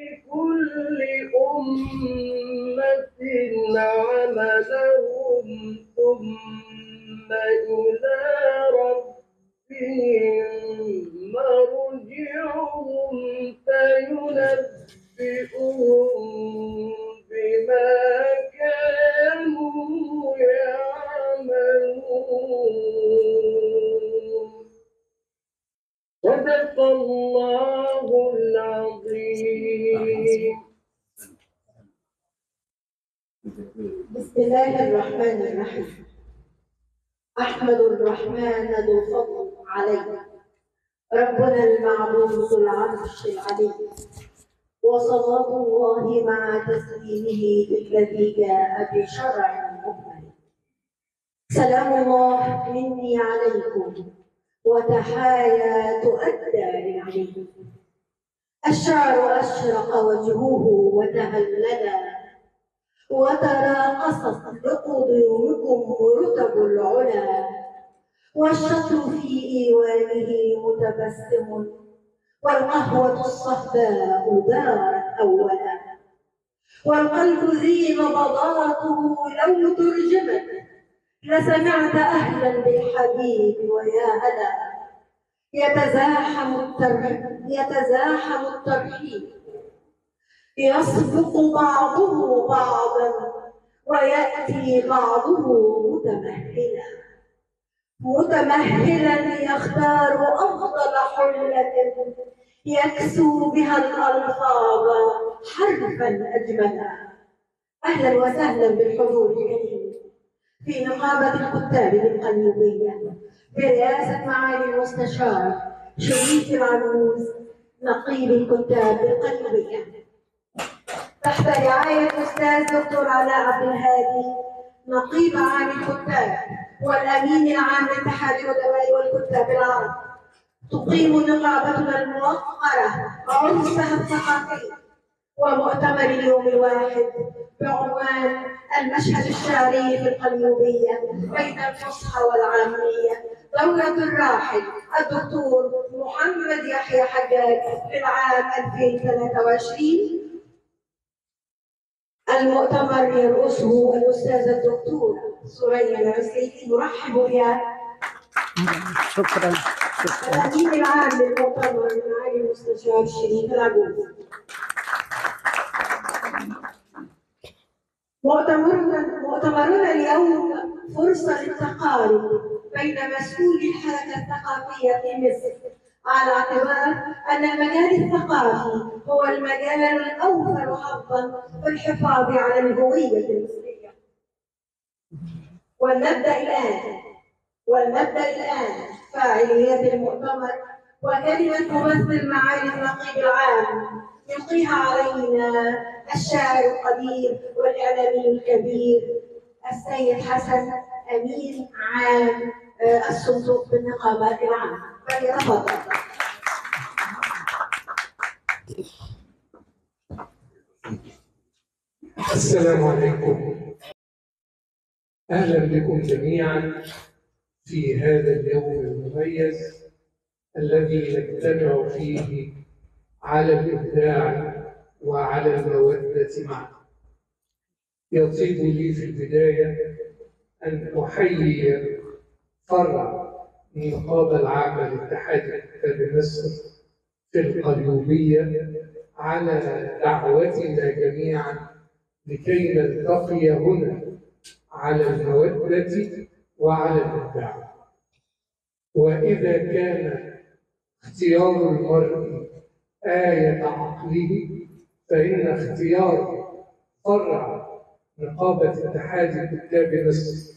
لكل أمة عملهم ثم إلى ربهم مرجعهم فينبئهم بما كانوا يعملون. صدق الله الله الرحمن الرحيم. أحمد الرحمن ذو الفضل علي ربنا المعبود ذو العرش العلي وصلاة الله مع تسليمه الذي جاء بشرع مكمل سلام الله مني عليكم وتحايا تؤدى للعلي الشعر أشرق وجهه وتهللا وتراقصت بقدومكم رتب العلا والشطر في إيوانه متبسم والقهوة الصهباء دارت أولا والقلب ذي نبضاته لو ترجمت لسمعت أهلا بالحبيب ويا هلا يتزاحم الترحيب يتزاحم الترحيب يسبق بعضه بعضا. ويأتي بعضه متمهلا. متمهلا يختار أفضل حلة. يكسو بها الألفاظ حرفا أجملا. أهلا وسهلا بالحضور الكريم. في نقابة الكتاب بالقليوبية برئاسة معالي المستشار شريف العروس نقيب الكتاب بالقليوبية تحت رعاية الأستاذ دكتور علاء عبد الهادي نقيب عام الكتاب والأمين العام لاتحاد الأدباء والكتاب العرب تقيم نقابتنا الموقرة عرسها الثقافي ومؤتمر اليوم الواحد بعنوان المشهد الشعري في القليوبية بين الفصحى والعامية. دورة الراحل الدكتور محمد يحيى حجاج للعام 2023 المؤتمر يرأسه الأستاذة الدكتورة سوريا العسيسي نرحب بها شكرا. شكرا الأمين العام للمؤتمر معالي المستشار شريف العبود مؤتمرنا مؤتمرنا اليوم فرصة للتقارب بين مسؤولي الحركة الثقافية في مصر. على اعتبار أن المجال الثقافي هو المجال الأوفر حظا في الحفاظ على الهوية المصرية. ولنبدأ الآن ولنبدأ الآن فاعليات المؤتمر وكلمة تمثل معالي النقيب العام يلقيها علينا الشاعر القدير والإعلامي الكبير السيد حسن أمين عام آه، الصندوق بالنقابات العامة السلام عليكم. أهلا بكم جميعا في هذا اليوم المميز الذي نجتمع فيه على الإبداع وعلى المودة معا. يطيب لي في البداية أن أحيي فرع النقابه العامه لاتحاد كتاب مصر في القليوبيه على دعوتنا جميعا لكي نلتقي هنا على المودة وعلى الإبداع وإذا كان اختيار المرء آية عقله فإن اختيار فرع نقابة اتحاد كتاب مصر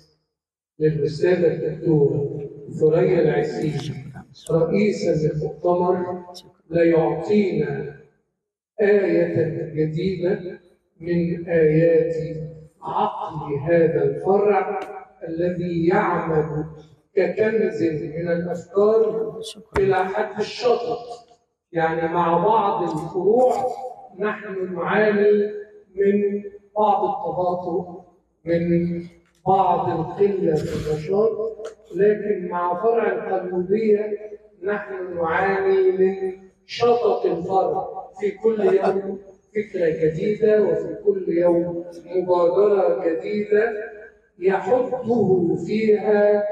للأستاذة الدكتورة ثريا العسيري رئيسا للمؤتمر لا يعطينا آية جديدة من آيات عقل هذا الفرع الذي يعمل ككنز من الأفكار إلى حد الشطط يعني مع بعض الفروع نحن نعاني من بعض التباطؤ من بعض القلة في النشاط لكن مع فرع القلوبية نحن نعاني من شطط الفرع. في كل يوم فكرة جديدة وفي كل يوم مبادرة جديدة يحطه فيها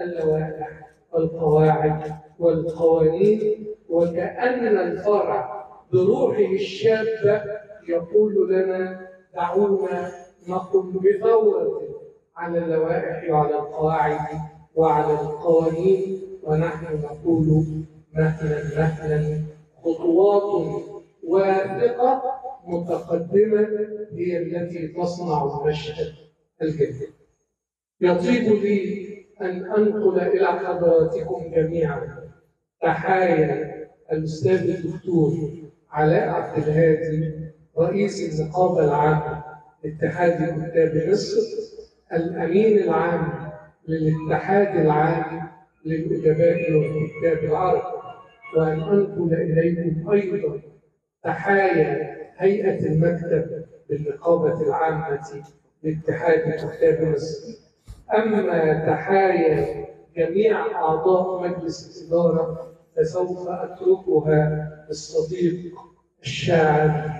اللوائح والقواعد والقوانين. وكأن الفرع بروحه الشابة يقول لنا دعونا نقم بثورة على اللوائح وعلى القواعد وعلى القوانين ونحن نقول مهلا مهلا خطوات واثقة متقدمة هي التي تصنع المشهد الجديد. يطيب لي أن أنقل إلى حضراتكم جميعا. تحايا الأستاذ الدكتور علاء عبد الهادي رئيس النقابة العامة لاتحاد كتاب مصر الأمين العام للاتحاد العام للأدباء والكتاب العرب وأن أنقل إليكم أيضا تحايا هيئة المكتب بالنقابة العامة لاتحاد كتاب مصر أما تحايا جميع أعضاء مجلس الإدارة فسوف أتركها للصديق الشاعر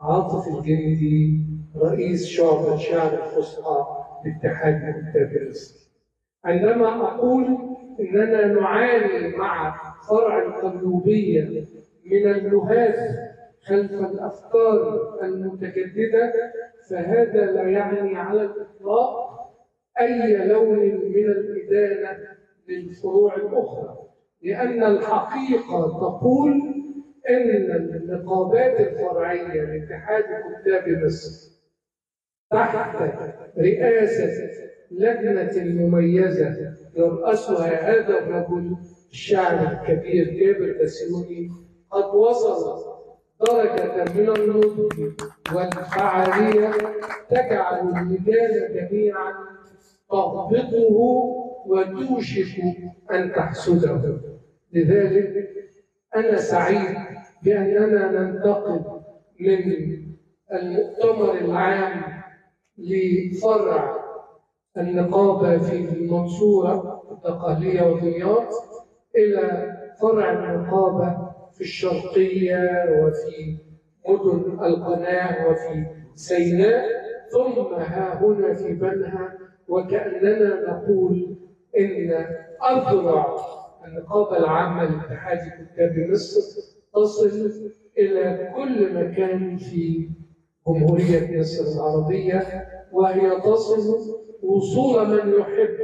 عاطف الجندي رئيس شعبة شعر الفصحى لاتحاد كتاب مصر عندما أقول إننا نعاني مع فرع القلوبية من اللهاث خلف الأفكار المتجددة فهذا لا يعني على الإطلاق أي لون من الإدانة للفروع الأخرى. لأن الحقيقة تقول أن النقابات الفرعية لاتحاد كتاب مصر تحت رئاسة لجنة مميزة يرأسها هذا الرجل الشاعر الكبير جابر بسيوني قد وصل درجة من النضج والفعالية تجعل الرجال جميعا تضبطه وتوشك أن تحسده. لذلك أنا سعيد بأننا ننتقل من المؤتمر العام لفرع النقابة في المنصورة الدقهلية ودمياط إلى فرع النقابة في الشرقية وفي مدن القناة وفي سيناء. ثم ها هنا في بنها وكأننا نقول إن أذرع النقابة العامة لاتحاد كتاب مصر تصل إلى كل مكان في جمهورية مصر العربية وهي تصل وصول من يحب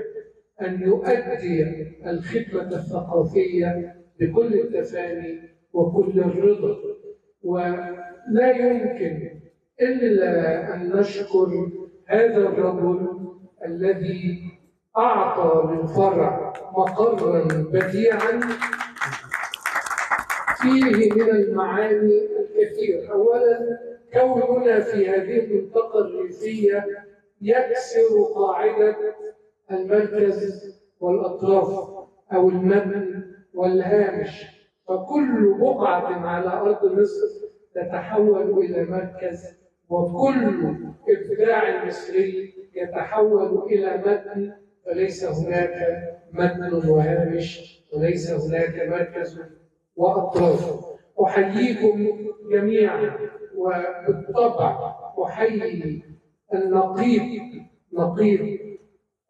أن يؤدي الخدمة الثقافية بكل التفاني وكل الرضا. ولا يمكن إلا أن نشكر هذا الرجل الذي أعطى للفرع مقرا بديعا. فيه من المعاني الكثير أولا كوننا في هذه المنطقة الريفية يكسر قاعدة المركز والأطراف أو المبنى والهامش فكل بقعة على أرض مصر تتحول إلى مركز وكل إبداع مصري يتحول إلى متن فليس هناك متن وهامش وليس هناك مركز وأطراف. أحييكم جميعا. وبالطبع أحيي النقيب نقيب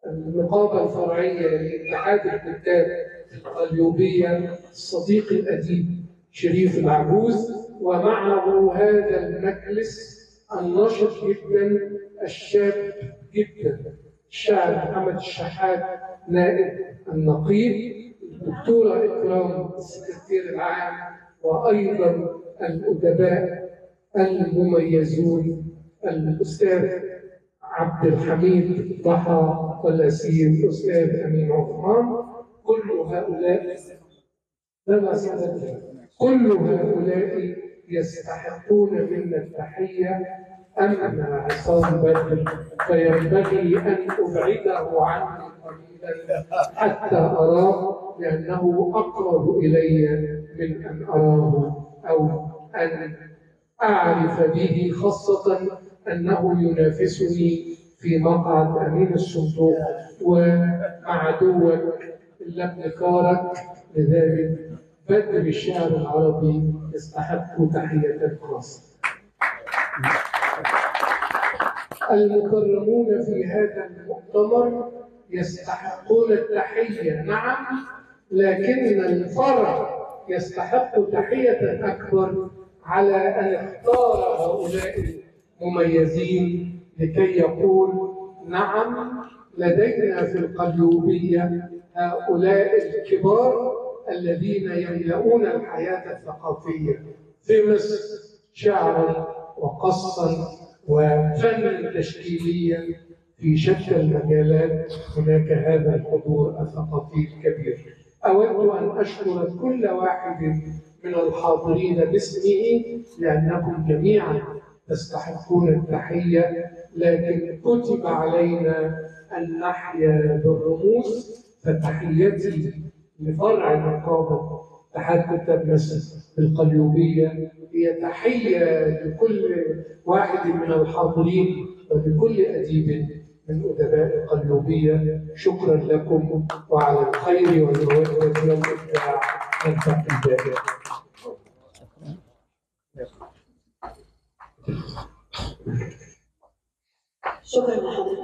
النقابة الفرعية لاتحاد الكتاب القليوبية الصديق الأديب شريف العجوز. ومعه هذا المجلس النشط جدا الشاب جدا الشاعر محمد الشحات نائب النقيب الدكتورة إكرام السكرتير العام وأيضا الأدباء المميزون الأستاذ عبد الحميد ضحى والأسير الأستاذ أمين عثمان. كل هؤلاء كل هؤلاء يستحقون منا التحية. أما عصام بدر فينبغي أن أبعده عني قليلا حتى أراه لأنه أقرب إلي من أن أراه أو أن أعرف به خاصة أنه ينافسني في مقعد أمين الصندوق ومع دوك لابن كارك لذلك. بدر الشعر العربي يستحق تحية خاصة. المكرمون في هذا المؤتمر يستحقون التحية نعم لكن الفرع يستحق تحية أكبر على أن اختار هؤلاء المميزين لكي يقول نعم لدينا في القليوبية هؤلاء الكبار الذين يملؤون الحياة الثقافية في مصر شعرا وقصا وفنا تشكيليا. في شتى المجالات هناك هذا الحضور الثقافي الكبير. أود أن أشكر كل واحد من الحاضرين باسمه لأنكم جميعا تستحقون التحية لكن كتب علينا أن نحيا بالرموز فتحيتي لفرع نقابة اتحاد كتاب مصر القليوبية هي تحية لكل واحد من الحاضرين ولكل أديب من أدباء القليوبية. شكرا لكم وعلى الخير والإبداع نلتقي دائما شكرا لحضرتك